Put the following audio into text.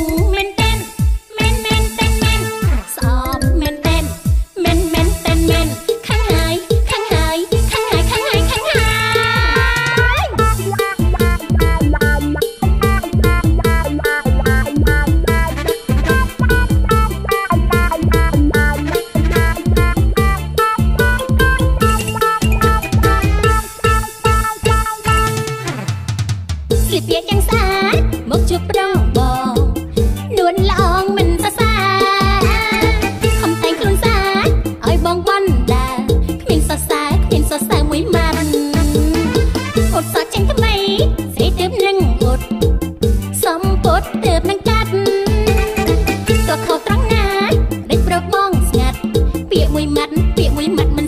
ooh. we met